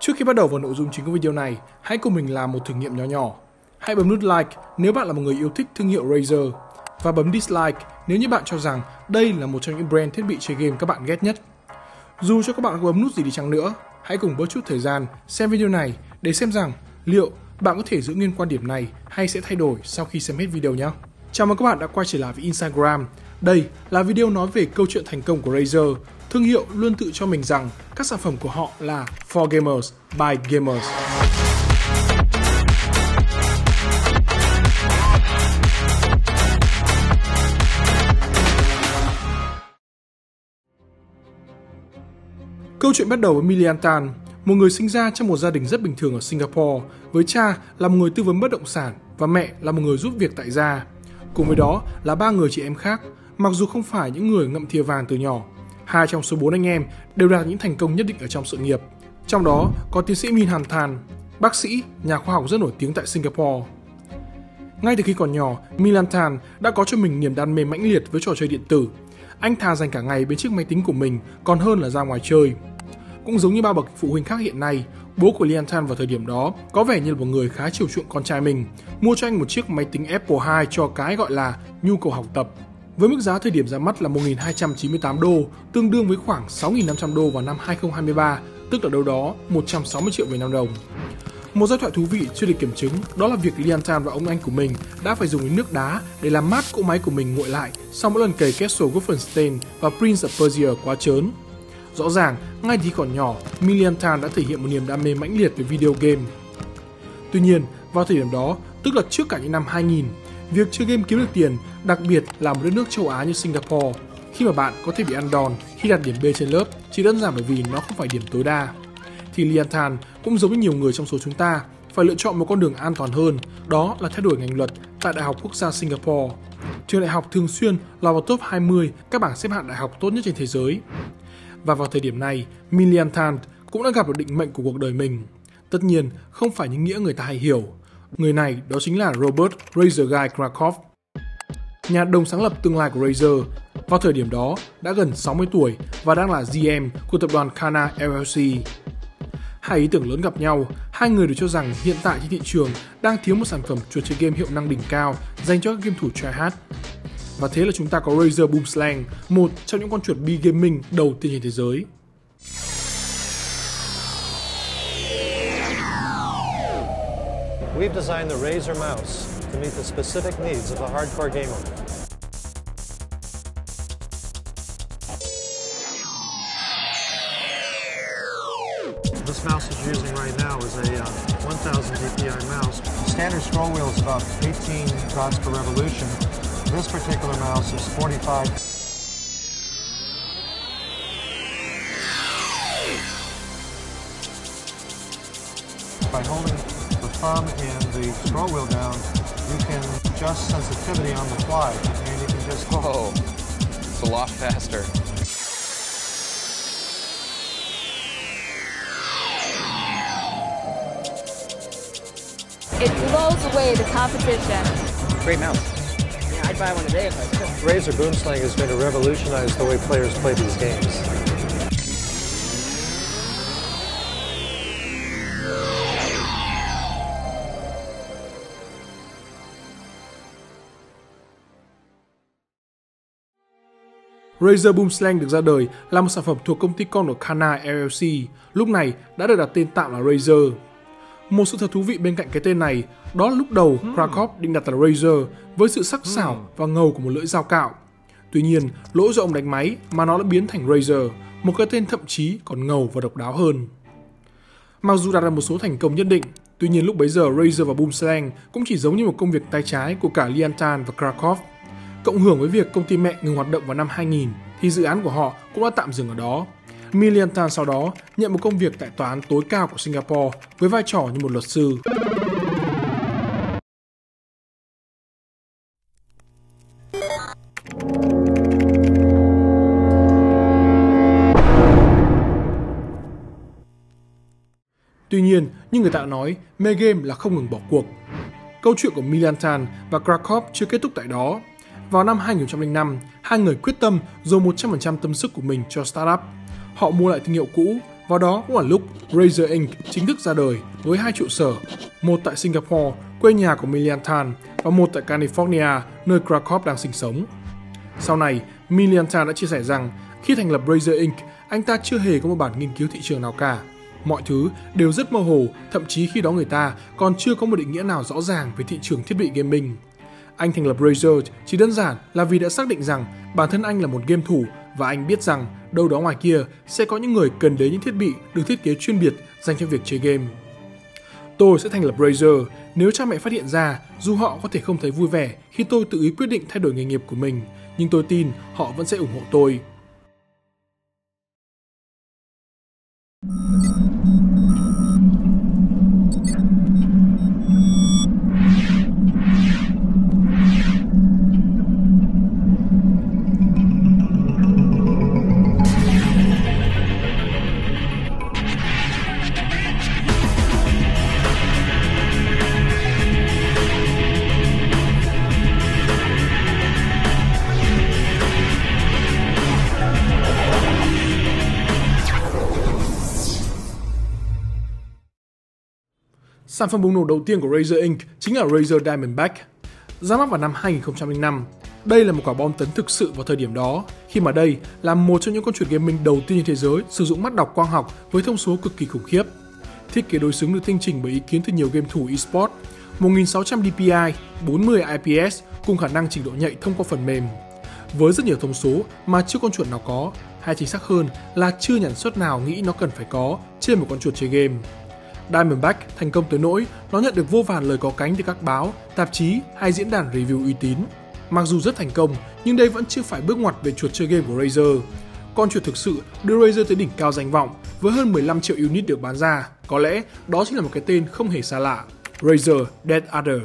Trước khi bắt đầu vào nội dung chính của video này, hãy cùng mình làm một thử nghiệm nhỏ nhỏ. Hãy bấm nút like nếu bạn là một người yêu thích thương hiệu Razer và bấm dislike nếu như bạn cho rằng đây là một trong những brand thiết bị chơi game các bạn ghét nhất. Dù cho các bạn có bấm nút gì đi chăng nữa, hãy cùng bớt chút thời gian xem video này để xem rằng liệu bạn có thể giữ nguyên quan điểm này hay sẽ thay đổi sau khi xem hết video nhé. Chào mừng các bạn đã quay trở lại với Instagram. Đây là video nói về câu chuyện thành công của Razer. Thương hiệu luôn tự cho mình rằng các sản phẩm của họ là for gamers by gamers. Câu chuyện bắt đầu với Milian Tan, một người sinh ra trong một gia đình rất bình thường ở Singapore, với cha là một người tư vấn bất động sản và mẹ là một người giúp việc tại gia. Cùng với đó là ba người chị em khác, mặc dù không phải những người ngậm thìa vàng từ nhỏ. Hai trong số bốn anh em đều đạt những thành công nhất định ở trong sự nghiệp. Trong đó có tiến sĩ Min Han Than, bác sĩ, nhà khoa học rất nổi tiếng tại Singapore. Ngay từ khi còn nhỏ, Milan Tan đã có cho mình niềm đam mê mãnh liệt với trò chơi điện tử. Anh thà dành cả ngày bên chiếc máy tính của mình còn hơn là ra ngoài chơi. Cũng giống như ba bậc phụ huynh khác hiện nay, bố của Lian Tan vào thời điểm đó có vẻ như là một người khá chiều chuộng con trai mình, mua cho anh một chiếc máy tính Apple II cho cái gọi là nhu cầu học tập. Với mức giá thời điểm ra mắt là 1.298 đô, tương đương với khoảng 6.500 đô vào năm 2023, tức là đâu đó 160 triệu Việt Nam đồng. Một giai thoại thú vị chưa được kiểm chứng đó là việc Lian Tan và ông anh của mình đã phải dùng nước đá để làm mát cỗ máy của mình nguội lại sau mỗi lần cày Castle Wolfenstein và Prince of Persia quá chớn. Rõ ràng, ngay khi còn nhỏ, Milian Tan đã thể hiện một niềm đam mê mãnh liệt với video game. Tuy nhiên, vào thời điểm đó, tức là trước cả những năm 2000, việc chơi game kiếm được tiền, đặc biệt là một đất nước châu Á như Singapore, khi mà bạn có thể bị ăn đòn khi đạt điểm B trên lớp chỉ đơn giản bởi vì nó không phải điểm tối đa. Thì Lian Tan cũng giống như nhiều người trong số chúng ta, phải lựa chọn một con đường an toàn hơn, đó là thay đổi ngành luật tại Đại học Quốc gia Singapore. Trường đại học thường xuyên lọt vào top 20 các bảng xếp hạng đại học tốt nhất trên thế giới. Và vào thời điểm này, Milian Tan cũng đã gặp được định mệnh của cuộc đời mình. Tất nhiên, không phải những nghĩa người ta hay hiểu. Người này đó chính là Robert Razor Guy Krakow, nhà đồng sáng lập tương lai của Razer. Vào thời điểm đó, đã gần 60 tuổi và đang là GM của tập đoàn Kana LLC. Hai ý tưởng lớn gặp nhau, hai người đều cho rằng hiện tại trên thị trường đang thiếu một sản phẩm chuột chơi game hiệu năng đỉnh cao dành cho các game thủ tryhard. Và thế là chúng ta có Razer Boom Slang, một trong những con chuột bi gaming đầu tiên trên thế giới. We've designed the Razer mouse to meet the specific needs of the hardcore gamer. This mouse you're using right now is a uh, 1000 DPI mouse. Standard scroll wheel is about 18 dots per revolution. This particular mouse is 45. By holding the thumb and the scroll wheel down, you can adjust sensitivity on the fly, and you can just Whoa, it's a lot faster. It blows away the competition. Great mouse. Yeah, I'd buy one today if I could. Razer Boomslang is going to revolutionize the way players play these games. Razer Boom Slang được ra đời là một sản phẩm thuộc công ty con của Kana LLC, lúc này đã được đặt tên tạm là Razer. Một sự thật thú vị bên cạnh cái tên này, đó là lúc đầu Krakow định đặt là Razer với sự sắc sảo và ngầu của một lưỡi dao cạo. Tuy nhiên, lỗi do ông đánh máy mà nó đã biến thành Razer, một cái tên thậm chí còn ngầu và độc đáo hơn. Mặc dù đạt được một số thành công nhất định, tuy nhiên lúc bấy giờ Razer và Boom Slang cũng chỉ giống như một công việc tay trái của cả Liantan và Krakow. Cộng hưởng với việc công ty mẹ ngừng hoạt động vào năm 2000 thì dự án của họ cũng đã tạm dừng ở đó. Miliantan sau đó nhận một công việc tại tòa án tối cao của Singapore với vai trò như một luật sư. Tuy nhiên, như người ta nói, mê game là không ngừng bỏ cuộc. Câu chuyện của Miliantan và Krakow chưa kết thúc tại đó. Vào năm 2005, hai người quyết tâm dồn 100% tâm sức của mình cho startup. Họ mua lại thương hiệu cũ Vào đó cũng là lúc Razer Inc. chính thức ra đời với hai trụ sở, một tại Singapore, quê nhà của Milian Tan, và một tại California, nơi Krakow đang sinh sống. Sau này, Milian Tan đã chia sẻ rằng khi thành lập Razer Inc., anh ta chưa hề có một bản nghiên cứu thị trường nào cả. Mọi thứ đều rất mơ hồ, thậm chí khi đó người ta còn chưa có một định nghĩa nào rõ ràng về thị trường thiết bị gaming. Anh thành lập Razer chỉ đơn giản là vì đã xác định rằng bản thân anh là một game thủ và anh biết rằng đâu đó ngoài kia sẽ có những người cần đến những thiết bị được thiết kế chuyên biệt dành cho việc chơi game. Tôi sẽ thành lập Razer nếu cha mẹ phát hiện ra dù họ có thể không thấy vui vẻ khi tôi tự ý quyết định thay đổi nghề nghiệp của mình, nhưng tôi tin họ vẫn sẽ ủng hộ tôi. Sản phẩm bùng nổ đầu tiên của Razer Inc. chính là Razer Diamondback. Ra mắt vào năm 2005, đây là một quả bom tấn thực sự vào thời điểm đó, khi mà đây là một trong những con chuột gaming đầu tiên trên thế giới sử dụng mắt đọc quang học với thông số cực kỳ khủng khiếp. Thiết kế đối xứng được tinh chỉnh bởi ý kiến từ nhiều game thủ eSports, 1600 DPI, 40 IPS cùng khả năng trình độ nhạy thông qua phần mềm. Với rất nhiều thông số mà chưa con chuột nào có, hay chính xác hơn là chưa nhận xuất nào nghĩ nó cần phải có trên một con chuột chơi game. Diamondback thành công tới nỗi nó nhận được vô vàn lời có cánh từ các báo, tạp chí hay diễn đàn review uy tín. Mặc dù rất thành công, nhưng đây vẫn chưa phải bước ngoặt về chuột chơi game của Razer. Con chuột thực sự đưa Razer tới đỉnh cao danh vọng với hơn 15 triệu unit được bán ra. Có lẽ đó chính là một cái tên không hề xa lạ. Razer Dead Adder.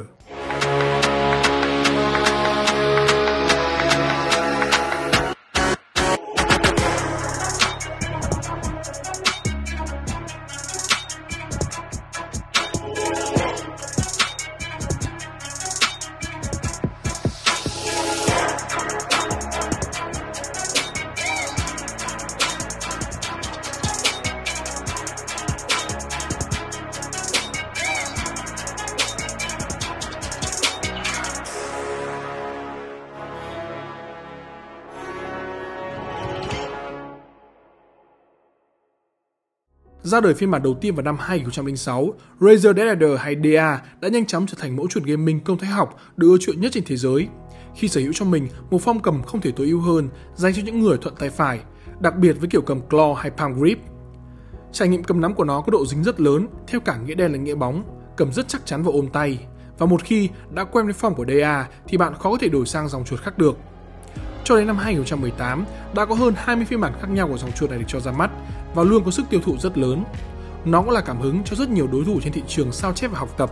Ra đời phiên bản đầu tiên vào năm 2006, Razer Dead Adder hay DA đã nhanh chóng trở thành mẫu chuột gaming công thái học được ưa chuộng nhất trên thế giới. Khi sở hữu cho mình một phong cầm không thể tối ưu hơn dành cho những người thuận tay phải, đặc biệt với kiểu cầm claw hay palm grip. Trải nghiệm cầm nắm của nó có độ dính rất lớn, theo cả nghĩa đen là nghĩa bóng, cầm rất chắc chắn và ôm tay. Và một khi đã quen với form của DA thì bạn khó có thể đổi sang dòng chuột khác được. Cho đến năm 2018, đã có hơn 20 phiên bản khác nhau của dòng chuột này được cho ra mắt và luôn có sức tiêu thụ rất lớn. Nó cũng là cảm hứng cho rất nhiều đối thủ trên thị trường sao chép và học tập.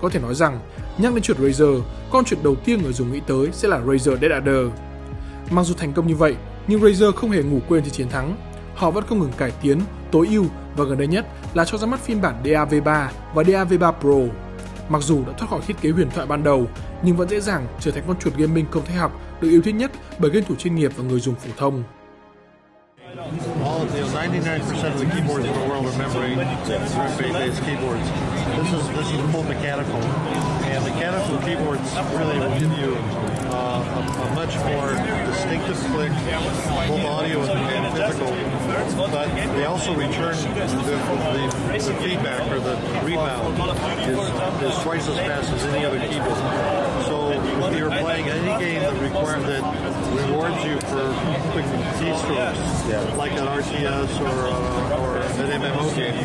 Có thể nói rằng, nhắc đến chuột Razer, con chuột đầu tiên người dùng nghĩ tới sẽ là Razer Dead Adder. Mặc dù thành công như vậy, nhưng Razer không hề ngủ quên trên chiến thắng. Họ vẫn không ngừng cải tiến, tối ưu và gần đây nhất là cho ra mắt phiên bản DAV3 và DAV3 Pro. Mặc dù đã thoát khỏi thiết kế huyền thoại ban đầu, nhưng vẫn dễ dàng trở thành con chuột gaming công thái học được yêu thích nhất bởi game thủ chuyên nghiệp và người dùng phổ thông. All you know, 99% of the keyboards in the world are membrane based keyboards. This is this is full mechanical, and mechanical keyboards really will give you uh, a, a much more distinctive click, both audio and physical. But they also return the, the, the feedback or the rebound is, is twice as fast as any other keyboard. So if you're playing any game that requires that rewards you for quick keystrokes, yeah. like an RTS or, uh, or an MMO game,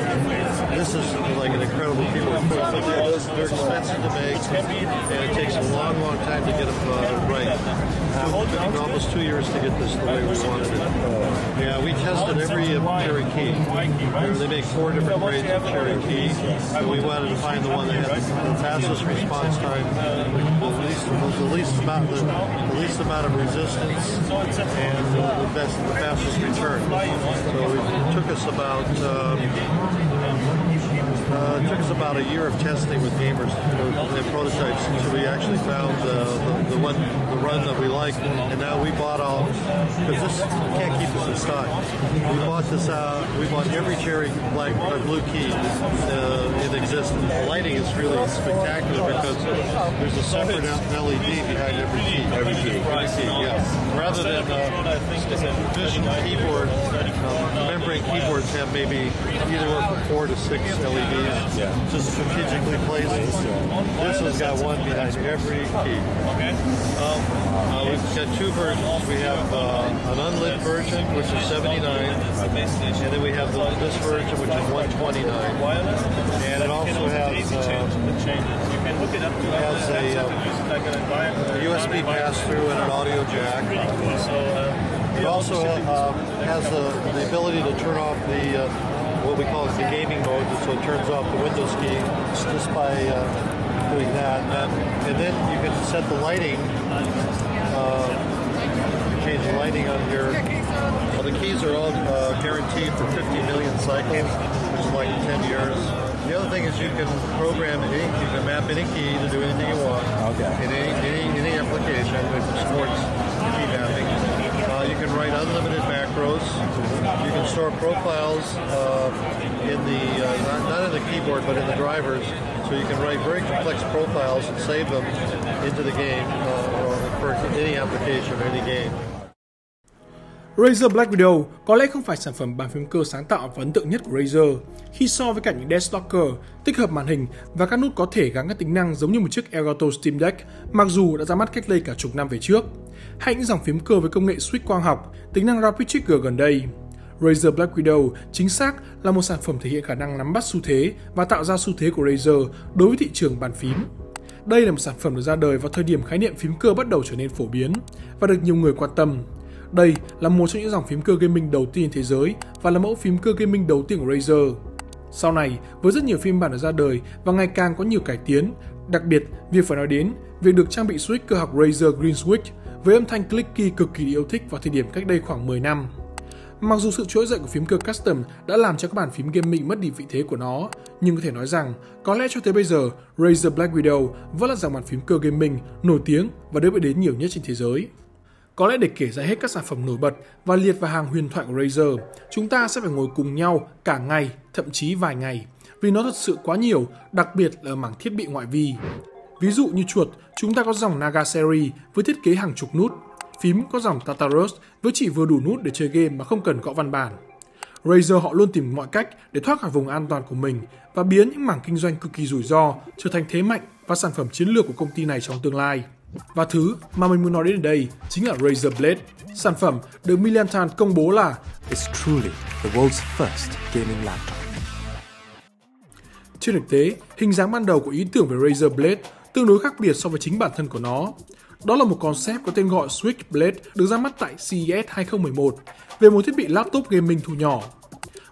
this is like an incredible keyboard. But they're, they're expensive to make, and it takes a long, long time to get them uh, right. It took almost two years to get this the way we wanted it. Yeah, we tested every Cherry Key. They make four different grades of Cherry Key, and we wanted to find the one that had the fastest response time, the least, the least amount, the, the least amount of resistance, and uh, the best, the fastest return. So it took us about. Um, uh, Uh, it took us about a year of testing with gamers and prototypes until we actually found uh, the, the one the run that we liked, and now we bought all because this we can't keep this in stock. We bought this out. We bought every cherry black uh, blue key uh, in existence. The lighting is really spectacular because there's a separate LED behind every key. Every key. Every key. Yes. Rather than uh, traditional keyboard, uh, membrane keyboards have maybe anywhere from four to six LEDs, Yeah. just strategically placed. This has got one behind every key. Um, uh, we've got two versions. We have uh, an unlit version, which is 79, and then we have the, this version, which is 129. And it also has, uh, has a, uh, a USB pass-through and an audio jack. It also uh, has the, the ability to turn off the uh, what we call the gaming mode, so it turns off the Windows key just by uh, doing that. And, and then you can set the lighting, uh, change the lighting on here. Well, the keys are all uh, guaranteed for 50 million cycles, which is like 10 years. The other thing is you can program any, you can map any key to do anything you want. Okay. In any, any, any application that supports write unlimited macros. You can store profiles uh, in the uh, not, not in the keyboard but in the drivers. So you can write very complex profiles and save them into the game uh, or for any application or any game. Razer Black Widow có lẽ không phải sản phẩm bàn phím cơ sáng tạo và ấn tượng nhất của Razer khi so với cả những Deathstalker, tích hợp màn hình và các nút có thể gắn các tính năng giống như một chiếc Elgato Steam Deck mặc dù đã ra mắt cách đây cả chục năm về trước, hay những dòng phím cơ với công nghệ switch quang học, tính năng Rapid Trigger gần đây. Razer Black Widow chính xác là một sản phẩm thể hiện khả năng nắm bắt xu thế và tạo ra xu thế của Razer đối với thị trường bàn phím. Đây là một sản phẩm được ra đời vào thời điểm khái niệm phím cơ bắt đầu trở nên phổ biến và được nhiều người quan tâm. Đây là một trong những dòng phím cơ gaming đầu tiên thế giới và là mẫu phím cơ gaming đầu tiên của Razer. Sau này, với rất nhiều phiên bản được ra đời và ngày càng có nhiều cải tiến, đặc biệt việc phải nói đến việc được trang bị switch cơ học Razer Green Switch với âm thanh clicky cực kỳ yêu thích vào thời điểm cách đây khoảng 10 năm. Mặc dù sự trỗi dậy của phím cơ custom đã làm cho các bàn phím gaming mất đi vị thế của nó, nhưng có thể nói rằng có lẽ cho tới bây giờ Razer Black Widow vẫn là dòng bàn phím cơ gaming nổi tiếng và được biết đến nhiều nhất trên thế giới. Có lẽ để kể ra hết các sản phẩm nổi bật và liệt vào hàng huyền thoại của Razer, chúng ta sẽ phải ngồi cùng nhau cả ngày, thậm chí vài ngày, vì nó thật sự quá nhiều, đặc biệt là ở mảng thiết bị ngoại vi. Ví dụ như chuột, chúng ta có dòng Naga Series với thiết kế hàng chục nút, phím có dòng Tartarus với chỉ vừa đủ nút để chơi game mà không cần gõ văn bản. Razer họ luôn tìm mọi cách để thoát khỏi vùng an toàn của mình và biến những mảng kinh doanh cực kỳ rủi ro trở thành thế mạnh và sản phẩm chiến lược của công ty này trong tương lai. Và thứ mà mình muốn nói đến ở đây chính là Razer Blade, sản phẩm được Miliantan công bố là is truly the world's first gaming laptop. Trên thực tế, hình dáng ban đầu của ý tưởng về Razer Blade tương đối khác biệt so với chính bản thân của nó. Đó là một concept có tên gọi Switchblade được ra mắt tại CES 2011 về một thiết bị laptop gaming thu nhỏ.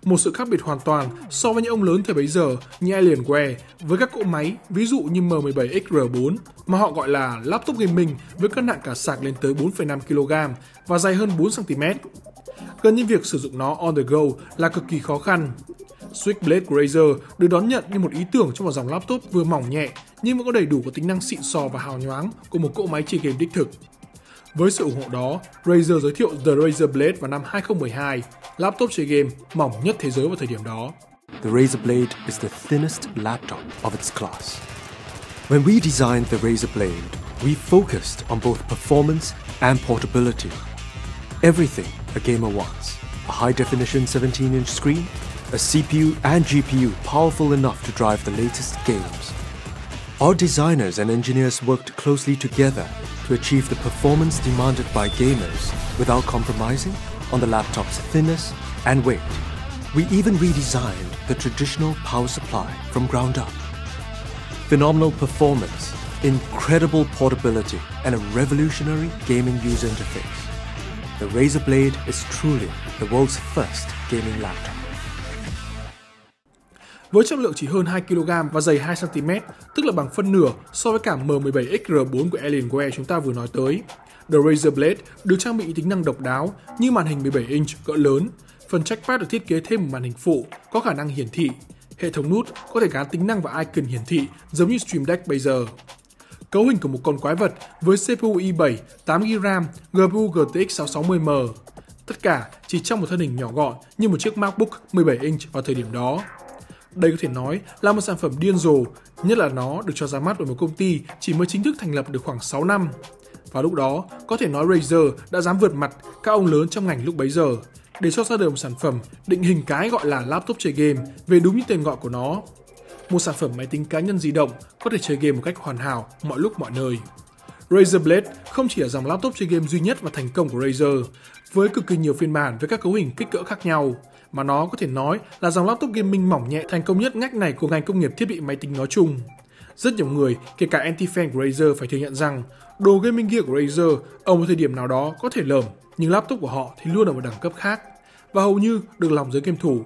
Một sự khác biệt hoàn toàn so với những ông lớn thời bấy giờ như Alienware với các cỗ máy ví dụ như M17XR4 mà họ gọi là laptop gaming với cân nặng cả sạc lên tới 4,5 kg và dài hơn 4 cm. Gần như việc sử dụng nó on the go là cực kỳ khó khăn. Switchblade của Razer được đón nhận như một ý tưởng cho một dòng laptop vừa mỏng nhẹ nhưng vẫn có đầy đủ các tính năng xịn sò và hào nhoáng của một cỗ máy chơi game đích thực. Với sự ủng hộ đó, Razer giới thiệu The Razer Blade vào năm 2012, laptop chơi game mỏng nhất thế giới vào thời điểm đó. The Razer Blade is the thinnest laptop of its class. When we designed the Razer Blade, we focused on both performance and portability. Everything a gamer wants a high definition 17 inch screen, a CPU and GPU powerful enough to drive the latest games. Our designers and engineers worked closely together to achieve the performance demanded by gamers without compromising on the laptop's thinness and weight. We even redesigned the traditional power supply from ground up. Phenomenal performance, incredible portability, and a revolutionary gaming user interface. The Razer Blade is truly the world's first gaming laptop. Với trọng lượng chỉ hơn 2 kg và dày 2 cm, tức là bằng phân nửa so với cả M17XR4 của Alienware chúng ta vừa nói tới. The Razer Blade được trang bị tính năng độc đáo như màn hình 17 inch cỡ lớn, phần trackpad được thiết kế thêm một màn hình phụ có khả năng hiển thị, hệ thống nút có thể gắn tính năng và icon hiển thị giống như Stream Deck bây giờ. Cấu hình của một con quái vật với CPU i7, 8GB RAM, GPU GTX 660M. Tất cả chỉ trong một thân hình nhỏ gọn như một chiếc MacBook 17 inch vào thời điểm đó. Đây có thể nói là một sản phẩm điên rồ, nhất là nó được cho ra mắt bởi một công ty chỉ mới chính thức thành lập được khoảng 6 năm. Và lúc đó, có thể nói Razer đã dám vượt mặt các ông lớn trong ngành lúc bấy giờ để cho ra đời một sản phẩm định hình cái gọi là laptop chơi game về đúng như tên gọi của nó. Một sản phẩm máy tính cá nhân di động có thể chơi game một cách hoàn hảo mọi lúc mọi nơi. Razer Blade không chỉ là dòng laptop chơi game duy nhất và thành công của Razer, với cực kỳ nhiều phiên bản với các cấu hình kích cỡ khác nhau, mà nó có thể nói là dòng laptop gaming mỏng nhẹ thành công nhất ngách này của ngành công nghiệp thiết bị máy tính nói chung. Rất nhiều người, kể cả anti-fan của Razer phải thừa nhận rằng đồ gaming gear của Razer ở một thời điểm nào đó có thể lởm, nhưng laptop của họ thì luôn ở một đẳng cấp khác và hầu như được lòng giới game thủ.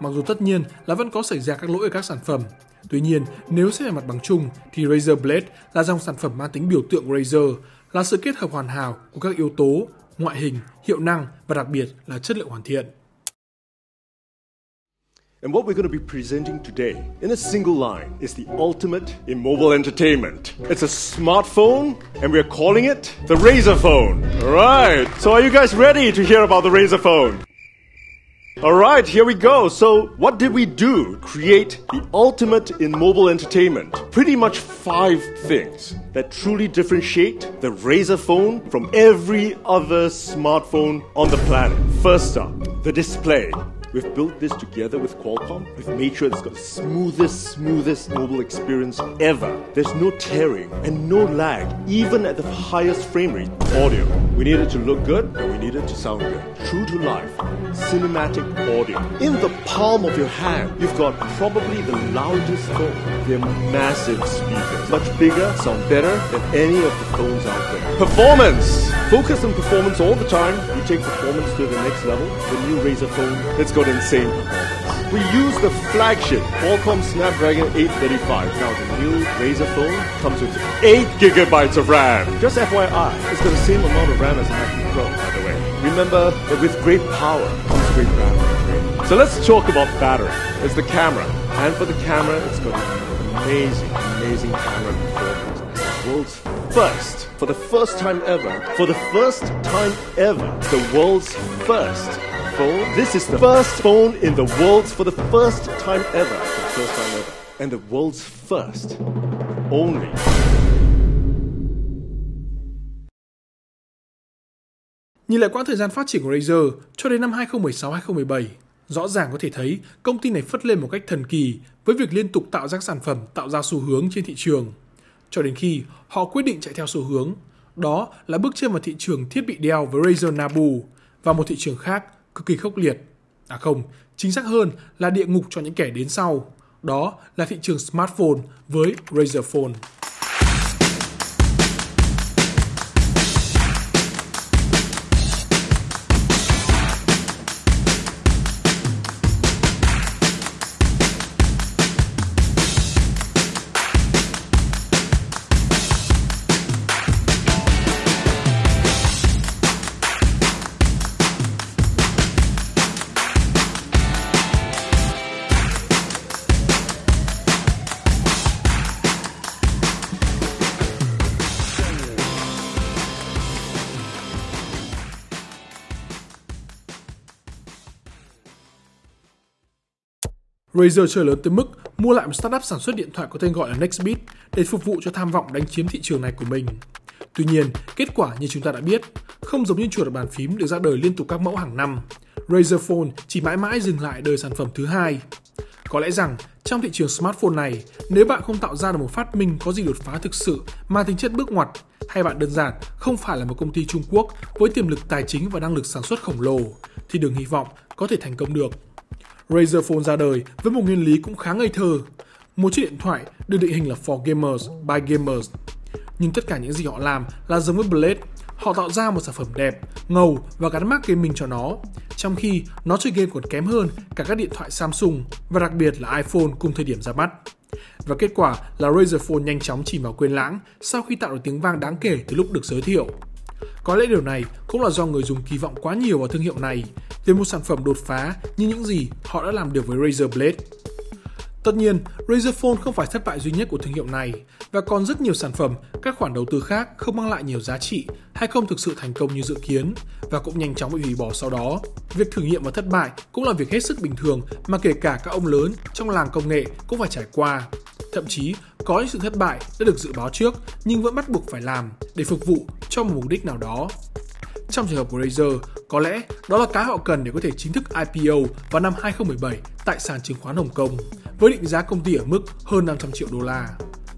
Mặc dù tất nhiên là vẫn có xảy ra các lỗi ở các sản phẩm. Tuy nhiên, nếu xét về mặt bằng chung thì Razer Blade là dòng sản phẩm mang tính biểu tượng của Razer, là sự kết hợp hoàn hảo của các yếu tố ngoại hình, hiệu năng và đặc biệt là chất lượng hoàn thiện. And what we're going to be presenting today, in a single line, is the ultimate in mobile entertainment. It's a smartphone, and we're calling it the Razer phone. All right. So, are you guys ready to hear about the Razer phone? All right, here we go. So, what did we do? Create the ultimate in mobile entertainment. Pretty much five things that truly differentiate the Razer phone from every other smartphone on the planet. First up, the display. We've built this together with Qualcomm. We've made sure it's got the smoothest, smoothest mobile experience ever. There's no tearing and no lag, even at the highest frame rate. Audio. We need it to look good and we need it to sound good. True to life. Cinematic audio. In the palm of your hand, you've got probably the loudest phone. They're massive speakers. Much bigger, sound better than any of the phones out there. Performance. Focus on performance all the time. We take performance to the next level. The new Razer phone, it's got insane performance. We use the flagship Qualcomm Snapdragon 835. Now the new Razer phone comes with 8 gigabytes of RAM. Just FYI, it's got the same amount of RAM as a MacBook Pro, by the way. Remember that with great power comes great battery. So let's talk about battery. It's the camera. And for the camera, it's got amazing, amazing camera performance. World's first, for the first time ever, for the first time ever, the world's first phone. This is the first phone in the world for the first time ever. For the first time ever. And the world's first. Only. Nhìn lại quãng thời gian phát triển của Razer cho đến năm 2016-2017, rõ ràng có thể thấy công ty này phất lên một cách thần kỳ với việc liên tục tạo ra sản phẩm tạo ra xu hướng trên thị trường. Cho đến khi họ quyết định chạy theo xu hướng, đó là bước chân vào thị trường thiết bị đeo với Razer Nabu và một thị trường khác cực kỳ khốc liệt. À không, chính xác hơn là địa ngục cho những kẻ đến sau. Đó là thị trường smartphone với Razer Phone. Razer chơi lớn tới mức mua lại một startup sản xuất điện thoại có tên gọi là Nextbit để phục vụ cho tham vọng đánh chiếm thị trường này của mình. Tuy nhiên, kết quả như chúng ta đã biết, không giống như chuột ở bàn phím được ra đời liên tục các mẫu hàng năm. Razer Phone chỉ mãi mãi dừng lại đời sản phẩm thứ hai. Có lẽ rằng trong thị trường smartphone này, nếu bạn không tạo ra được một phát minh có gì đột phá thực sự mà tính chất bước ngoặt, hay bạn đơn giản không phải là một công ty Trung Quốc với tiềm lực tài chính và năng lực sản xuất khổng lồ, thì đừng hy vọng có thể thành công được. Razer Phone ra đời với một nguyên lý cũng khá ngây thơ. Một chiếc điện thoại được định hình là for gamers, by gamers. Nhưng tất cả những gì họ làm là giống với Blade. Họ tạo ra một sản phẩm đẹp, ngầu và gắn mác gaming cho nó, trong khi nó chơi game còn kém hơn cả các điện thoại Samsung và đặc biệt là iPhone cùng thời điểm ra mắt. Và kết quả là Razer Phone nhanh chóng chìm vào quên lãng sau khi tạo được tiếng vang đáng kể từ lúc được giới thiệu. Có lẽ điều này cũng là do người dùng kỳ vọng quá nhiều vào thương hiệu này về một sản phẩm đột phá như những gì họ đã làm được với Razer Blade. Tất nhiên, Razer Phone không phải thất bại duy nhất của thương hiệu này và còn rất nhiều sản phẩm, các khoản đầu tư khác không mang lại nhiều giá trị hay không thực sự thành công như dự kiến và cũng nhanh chóng bị hủy bỏ sau đó. Việc thử nghiệm và thất bại cũng là việc hết sức bình thường mà kể cả các ông lớn trong làng công nghệ cũng phải trải qua. Thậm chí, có những sự thất bại đã được dự báo trước nhưng vẫn bắt buộc phải làm để phục vụ cho một mục đích nào đó. Trong trường hợp của Razer, có lẽ đó là cái họ cần để có thể chính thức IPO vào năm 2017 tại sàn chứng khoán Hồng Kông, với định giá công ty ở mức hơn 500 triệu đô la.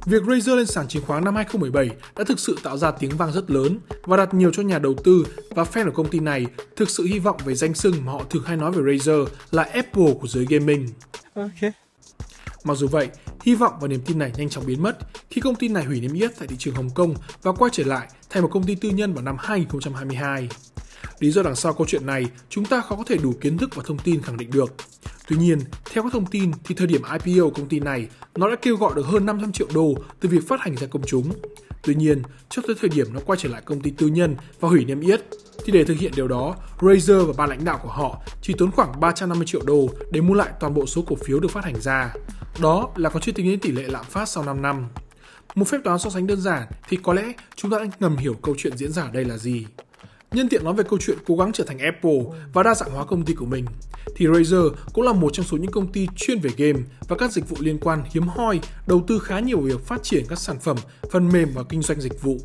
Việc Razer lên sàn chứng khoán năm 2017 đã thực sự tạo ra tiếng vang rất lớn và đặt nhiều cho nhà đầu tư và fan của công ty này thực sự hy vọng về danh xưng mà họ thường hay nói về Razer là Apple của giới gaming. Okay. Mặc dù vậy, hy vọng và niềm tin này nhanh chóng biến mất khi công ty này hủy niêm yết tại thị trường Hồng Kông và quay trở lại thành một công ty tư nhân vào năm 2022. Lý do đằng sau câu chuyện này, chúng ta khó có thể đủ kiến thức và thông tin khẳng định được. Tuy nhiên, theo các thông tin thì thời điểm IPO công ty này, nó đã kêu gọi được hơn 500 triệu đô từ việc phát hành ra công chúng. Tuy nhiên, cho tới thời điểm nó quay trở lại công ty tư nhân và hủy niêm yết, thì để thực hiện điều đó, Razer và ba lãnh đạo của họ chỉ tốn khoảng 350 triệu đô để mua lại toàn bộ số cổ phiếu được phát hành ra. Đó là còn chưa tính đến tỷ lệ lạm phát sau 5 năm. Một phép toán so sánh đơn giản thì có lẽ chúng ta đã ngầm hiểu câu chuyện diễn ra ở đây là gì. Nhân tiện nói về câu chuyện cố gắng trở thành Apple và đa dạng hóa công ty của mình, thì Razer cũng là một trong số những công ty chuyên về game và các dịch vụ liên quan hiếm hoi đầu tư khá nhiều vào việc phát triển các sản phẩm, phần mềm và kinh doanh dịch vụ.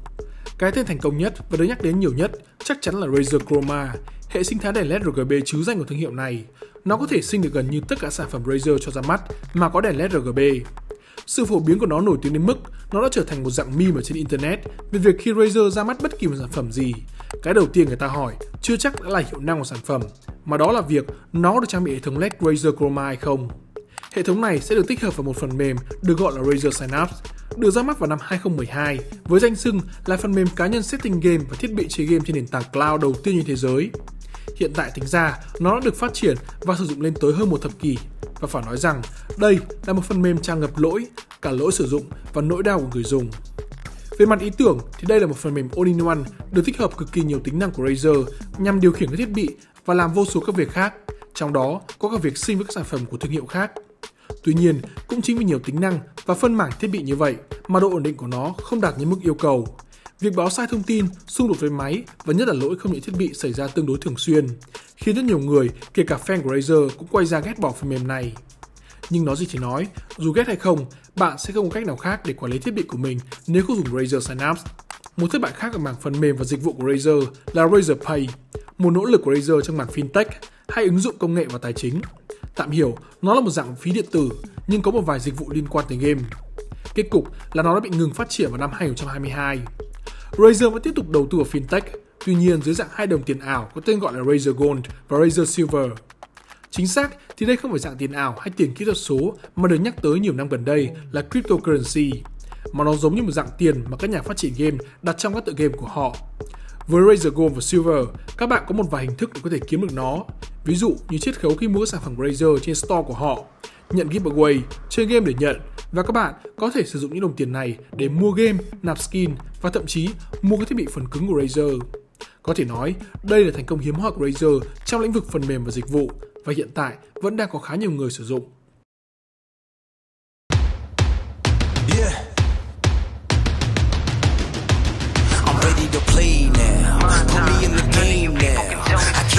Cái tên thành công nhất và được nhắc đến nhiều nhất chắc chắn là Razer Chroma, hệ sinh thái đèn LED RGB chứ danh của thương hiệu này. Nó có thể sinh được gần như tất cả sản phẩm Razer cho ra mắt mà có đèn LED RGB. Sự phổ biến của nó nổi tiếng đến mức nó đã trở thành một dạng meme ở trên Internet về việc khi Razer ra mắt bất kỳ một sản phẩm gì. Cái đầu tiên người ta hỏi chưa chắc đã là hiệu năng của sản phẩm, mà đó là việc nó được trang bị hệ thống LED Razer Chroma hay không. Hệ thống này sẽ được tích hợp vào một phần mềm được gọi là Razer Synapse, được ra mắt vào năm 2012 với danh xưng là phần mềm cá nhân setting game và thiết bị chơi game trên nền tảng cloud đầu tiên trên thế giới. Hiện tại tính ra, nó đã được phát triển và sử dụng lên tới hơn một thập kỷ và phải nói rằng đây là một phần mềm tràn ngập lỗi, cả lỗi sử dụng và nỗi đau của người dùng. Về mặt ý tưởng thì đây là một phần mềm all-in-one được tích hợp cực kỳ nhiều tính năng của Razer nhằm điều khiển các thiết bị và làm vô số các việc khác, trong đó có cả việc sinh với các sản phẩm của thương hiệu khác. Tuy nhiên, cũng chính vì nhiều tính năng và phân mảng thiết bị như vậy mà độ ổn định của nó không đạt như mức yêu cầu. Việc báo sai thông tin, xung đột với máy và nhất là lỗi không những thiết bị xảy ra tương đối thường xuyên, khiến rất nhiều người, kể cả fan của Razer cũng quay ra ghét bỏ phần mềm này. Nhưng nói gì thì nói, dù ghét hay không, bạn sẽ không có cách nào khác để quản lý thiết bị của mình nếu không dùng Razer Synapse. Một thất bại khác ở mảng phần mềm và dịch vụ của Razer là Razer Pay, một nỗ lực của Razer trong mảng fintech hay ứng dụng công nghệ và tài chính. Tạm hiểu, nó là một dạng phí điện tử nhưng có một vài dịch vụ liên quan tới game. Kết cục là nó đã bị ngừng phát triển vào năm 2022. Razer vẫn tiếp tục đầu tư vào fintech, tuy nhiên dưới dạng hai đồng tiền ảo có tên gọi là Razer Gold và Razer Silver. Chính xác thì đây không phải dạng tiền ảo hay tiền kỹ thuật số mà được nhắc tới nhiều năm gần đây là cryptocurrency, mà nó giống như một dạng tiền mà các nhà phát triển game đặt trong các tựa game của họ. Với Razer Gold và Silver, các bạn có một vài hình thức để có thể kiếm được nó. Ví dụ như chiết khấu khi mua sản phẩm Razer trên store của họ, nhận giveaway, chơi game để nhận và các bạn có thể sử dụng những đồng tiền này để mua game, nạp skin và thậm chí mua các thiết bị phần cứng của Razer. Có thể nói, đây là thành công hiếm hoi của Razer trong lĩnh vực phần mềm và dịch vụ và hiện tại vẫn đang có khá nhiều người sử dụng. Yeah. I'm ready to play now. Put me in the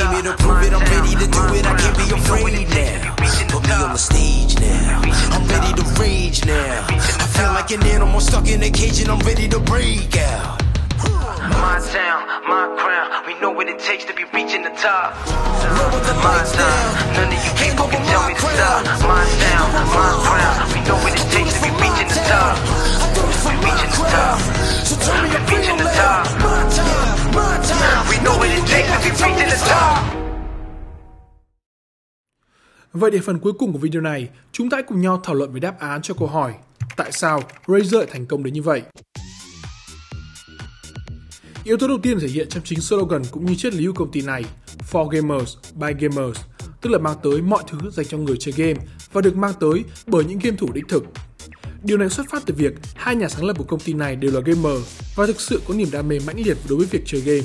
came here to prove it. I'm ready to do it. I can't be afraid now. Put me on the stage now. I'm ready to rage now. I feel like an animal stuck in a cage and I'm ready to break out. My town, my crown. We know what it takes to be reaching the top. My town, none of you people can tell me to stop. My town, my crown. We know what it takes to be reaching the top. We reaching the top. So tell me, we reaching the top. We know what it takes to be the top. Vậy để phần cuối cùng của video này, chúng ta hãy cùng nhau thảo luận về đáp án cho câu hỏi Tại sao Razer lại thành công đến như vậy? Yếu tố đầu tiên thể hiện trong chính slogan cũng như triết lý của công ty này, For Gamers, by Gamers, tức là mang tới mọi thứ dành cho người chơi game và được mang tới bởi những game thủ đích thực. Điều này xuất phát từ việc hai nhà sáng lập của công ty này đều là gamer và thực sự có niềm đam mê mãnh liệt đối với việc chơi game.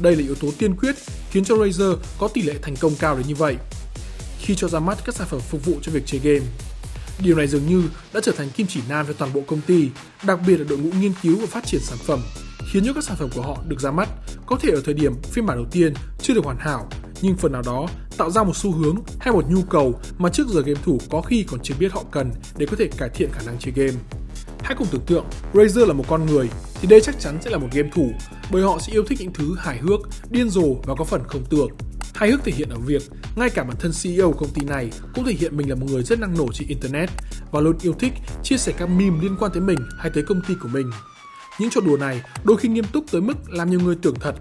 Đây là yếu tố tiên quyết khiến cho Razer có tỷ lệ thành công cao đến như vậy khi cho ra mắt các sản phẩm phục vụ cho việc chơi game. Điều này dường như đã trở thành kim chỉ nam cho toàn bộ công ty, đặc biệt là đội ngũ nghiên cứu và phát triển sản phẩm, khiến cho các sản phẩm của họ được ra mắt có thể ở thời điểm phiên bản đầu tiên chưa được hoàn hảo, nhưng phần nào đó tạo ra một xu hướng hay một nhu cầu mà trước giờ game thủ có khi còn chưa biết họ cần để có thể cải thiện khả năng chơi game. Hãy cùng tưởng tượng Razer là một con người thì đây chắc chắn sẽ là một game thủ bởi họ sẽ yêu thích những thứ hài hước, điên rồ và có phần không tưởng. Hài hước thể hiện ở việc ngay cả bản thân CEO công ty này cũng thể hiện mình là một người rất năng nổ trên internet và luôn yêu thích chia sẻ các meme liên quan tới mình hay tới công ty của mình. Những trò đùa này đôi khi nghiêm túc tới mức làm nhiều người tưởng thật.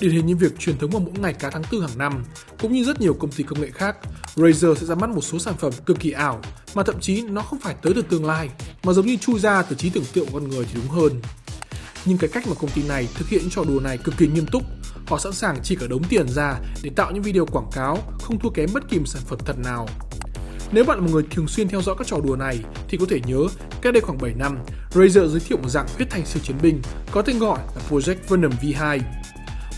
Điển hình như việc truyền thống vào mỗi ngày cá tháng tư hàng năm, cũng như rất nhiều công ty công nghệ khác, Razer sẽ ra mắt một số sản phẩm cực kỳ ảo mà thậm chí nó không phải tới từ tương lai, mà giống như chui ra từ trí tưởng tượng của con người thì đúng hơn. Nhưng cái cách mà công ty này thực hiện trò đùa này cực kỳ nghiêm túc, họ sẵn sàng chi cả đống tiền ra để tạo những video quảng cáo không thua kém bất kỳ một sản phẩm thật nào. Nếu bạn là một người thường xuyên theo dõi các trò đùa này thì có thể nhớ cách đây khoảng 7 năm, Razer giới thiệu một dạng huyết thanh siêu chiến binh có tên gọi là Project Venom V2.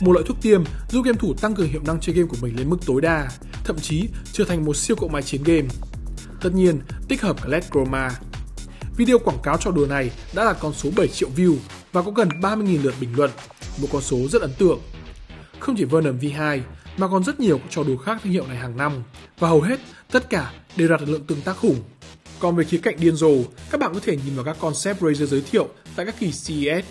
Một loại thuốc tiêm giúp game thủ tăng cường hiệu năng chơi game của mình lên mức tối đa, thậm chí trở thành một siêu cỗ máy chiến game. Tất nhiên, tích hợp cả LED Chroma. Video quảng cáo trò đùa này đã đạt con số 7 triệu view và có gần 30.000 lượt bình luận, một con số rất ấn tượng. Không chỉ Venom V2 mà còn rất nhiều các trò đùa khác thương hiệu này hàng năm và hầu hết tất cả đều đạt được lượng tương tác khủng. Còn về khía cạnh điên rồ, các bạn có thể nhìn vào các concept Razer giới thiệu tại các kỳ CES.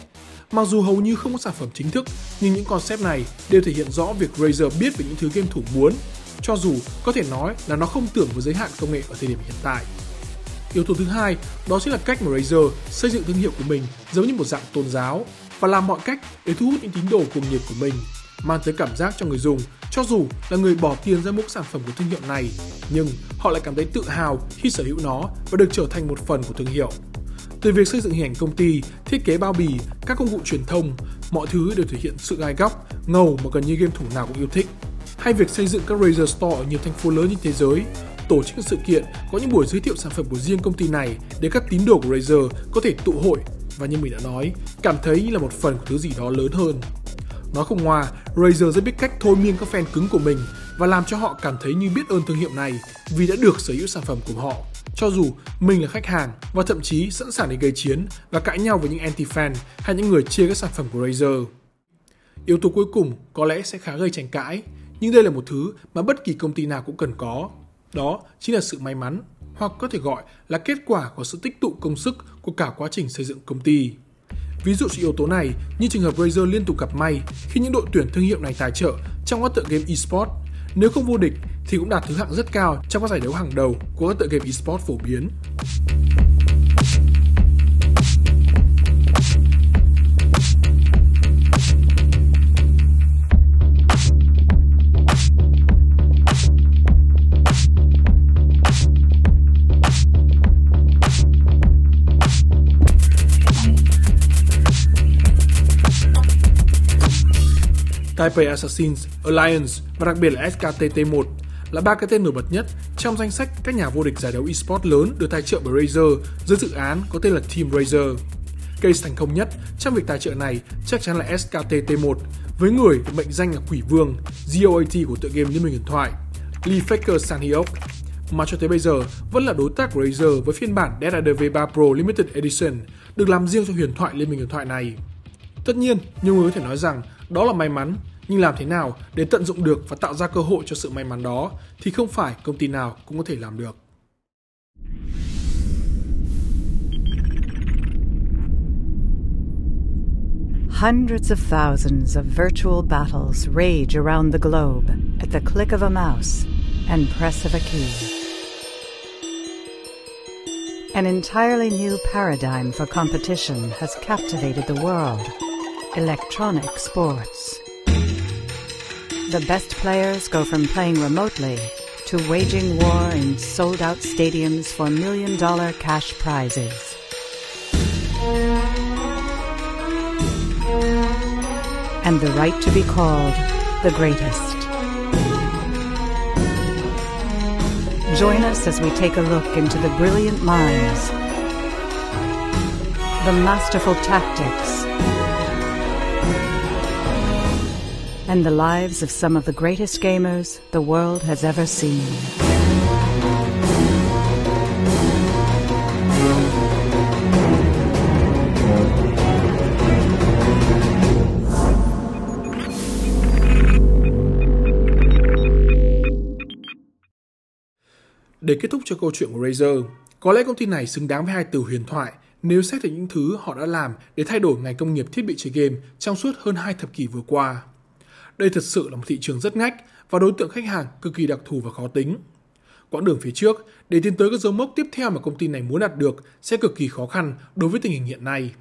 Mặc dù hầu như không có sản phẩm chính thức, nhưng những concept này đều thể hiện rõ việc Razer biết về những thứ game thủ muốn, cho dù có thể nói là nó không tưởng với giới hạn công nghệ ở thời điểm hiện tại. Yếu tố thứ hai, đó chính là cách mà Razer xây dựng thương hiệu của mình giống như một dạng tôn giáo và làm mọi cách để thu hút những tín đồ cuồng nhiệt của mình mang tới cảm giác cho người dùng cho dù là người bỏ tiền ra mua sản phẩm của thương hiệu này nhưng họ lại cảm thấy tự hào khi sở hữu nó và được trở thành một phần của thương hiệu từ việc xây dựng hình ảnh công ty, thiết kế bao bì, các công cụ truyền thông, mọi thứ đều thể hiện sự gai góc, ngầu mà gần như game thủ nào cũng yêu thích. Hay việc xây dựng các Razer Store ở nhiều thành phố lớn trên thế giới, tổ chức các sự kiện, có những buổi giới thiệu sản phẩm của riêng công ty này để các tín đồ của Razer có thể tụ hội và như mình đã nói, cảm thấy như là một phần của thứ gì đó lớn hơn. Nói không ngoa, Razer rất biết cách thôi miên các fan cứng của mình và làm cho họ cảm thấy như biết ơn thương hiệu này vì đã được sở hữu sản phẩm của họ. Cho dù mình là khách hàng và thậm chí sẵn sàng để gây chiến và cãi nhau với những anti-fan hay những người chia các sản phẩm của Razer. Yếu tố cuối cùng có lẽ sẽ khá gây tranh cãi, nhưng đây là một thứ mà bất kỳ công ty nào cũng cần có. Đó chính là sự may mắn, hoặc có thể gọi là kết quả của sự tích tụ công sức của cả quá trình xây dựng công ty. Ví dụ cho yếu tố này, như trường hợp Razer liên tục gặp may khi những đội tuyển thương hiệu này tài trợ trong các tựa game eSports. Nếu không vô địch thì cũng đạt thứ hạng rất cao trong các giải đấu hàng đầu của các tựa game eSports phổ biến. Taipei Assassins, Alliance và đặc biệt là SKTT1 là ba cái tên nổi bật nhất trong danh sách các nhà vô địch giải đấu eSports lớn được tài trợ bởi Razer dưới dự án có tên là Team Razer. Case thành công nhất trong việc tài trợ này chắc chắn là SKTT1 với người được mệnh danh là Quỷ Vương, GOAT của tựa game Liên minh huyền thoại, Lee Faker Sanhyok, mà cho tới bây giờ vẫn là đối tác của Razer với phiên bản DRV 3 Pro Limited Edition được làm riêng cho huyền thoại Liên minh huyền thoại này. Tất nhiên, nhiều người có thể nói rằng đó là may mắn, nhưng làm thế nào để tận dụng được và tạo ra cơ hội cho sự may mắn đó thì không phải công ty nào cũng có thể làm được. Hundreds of thousands of virtual battles rage around the globe at the click of a mouse and press of a key. An entirely new paradigm for competition has captivated the world electronic sports. The best players go from playing remotely to waging war in sold out stadiums for million dollar cash prizes. And the right to be called the greatest. Join us as we take a look into the brilliant minds, the masterful tactics, and the lives of some of the greatest gamers the world has ever seen. Để kết thúc cho câu chuyện của Razer, có lẽ công ty này xứng đáng với hai từ huyền thoại nếu xét về những thứ họ đã làm để thay đổi ngành công nghiệp thiết bị chơi game trong suốt hơn hai thập kỷ vừa qua. Đây thật sự là một thị trường rất ngách và đối tượng khách hàng cực kỳ đặc thù và khó tính. Quãng đường phía trước, để tiến tới các dấu mốc tiếp theo mà công ty này muốn đạt được sẽ cực kỳ khó khăn đối với tình hình hiện nay.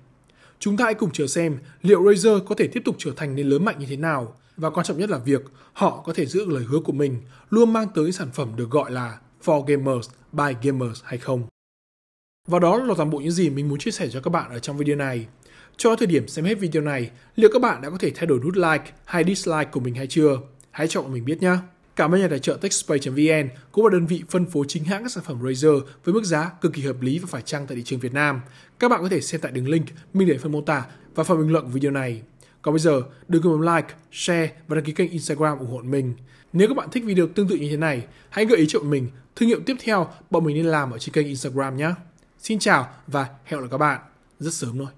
Chúng ta hãy cùng chờ xem liệu Razer có thể tiếp tục trở thành nên lớn mạnh như thế nào và quan trọng nhất là việc họ có thể giữ lời hứa của mình luôn mang tới sản phẩm được gọi là for gamers, by gamers hay không. Và đó là toàn bộ những gì mình muốn chia sẻ cho các bạn ở trong video này. Cho thời điểm xem hết video này, liệu các bạn đã có thể thay đổi nút like hay dislike của mình hay chưa? Hãy cho mình biết nhé. Cảm ơn nhà tài trợ TechSpace.vn cũng là đơn vị phân phối chính hãng các sản phẩm Razer với mức giá cực kỳ hợp lý và phải chăng tại thị trường Việt Nam. Các bạn có thể xem tại đường link mình để phần mô tả và phần bình luận của video này. Còn bây giờ, đừng quên bấm like, share và đăng ký kênh Instagram ủng hộ mình. Nếu các bạn thích video tương tự như thế này, hãy gợi ý cho mình thương hiệu tiếp theo bọn mình nên làm ở trên kênh Instagram nhé. Xin chào và hẹn gặp lại các bạn rất sớm thôi.